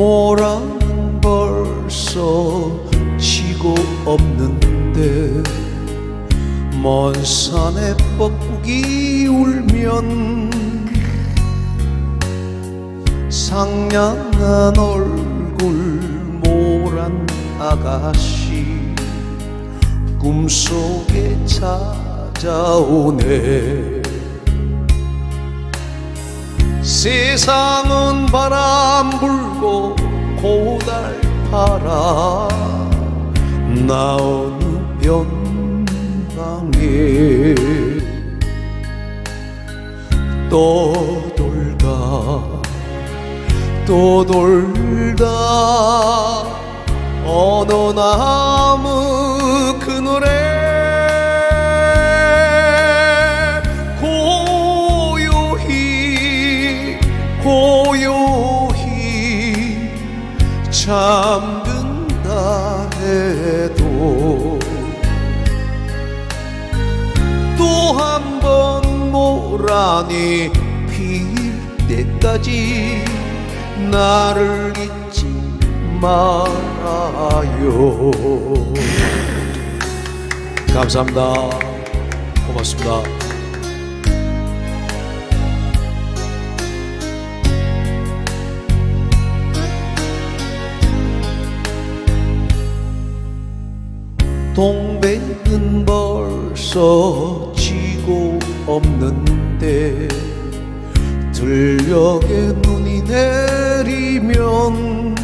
모란 벌써 지고 없는데 먼 산에 뻐꾸기 울면 상냥한 얼굴 모란 아가씨 꿈속에 찾아오네. 세상은 바람 불고 고달파라. 나 어느 변 방에 또 돌다 또 돌다. 어느 나무 그늘에 고요히 고요히 잠 번 모란이 필 때까지 나를 잊지 말아요. 감사합니다. 고맙습니다. 동백은 벌써 없는데 들녘에 눈이 내리면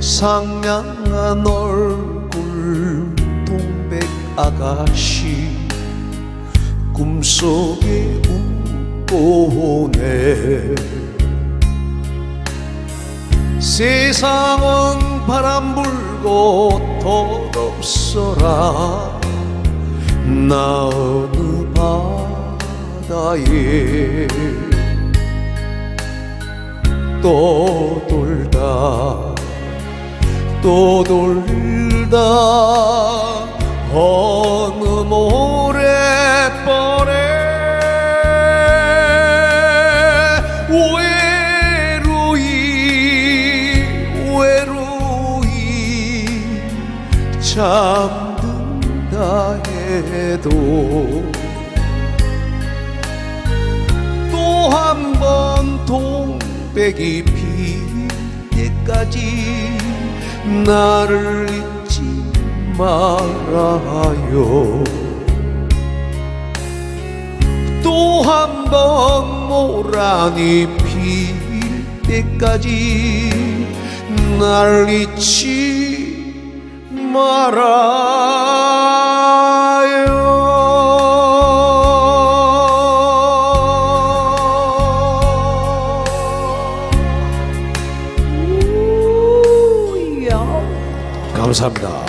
상냥한 얼굴 동백 아가씨 꿈속에 웃고 오네. 세상은 바람 불고 덧없어라 나 어느 바다에 또 돌다 또 돌다. 어느 모래벌에 외로이 외로이. 잠 든다 해도 또 한 번 동백이 필 때까지 나를 잊지 말아요. 또 한 번 모란이 필 때까지 날 잊지 말아 감사합니다.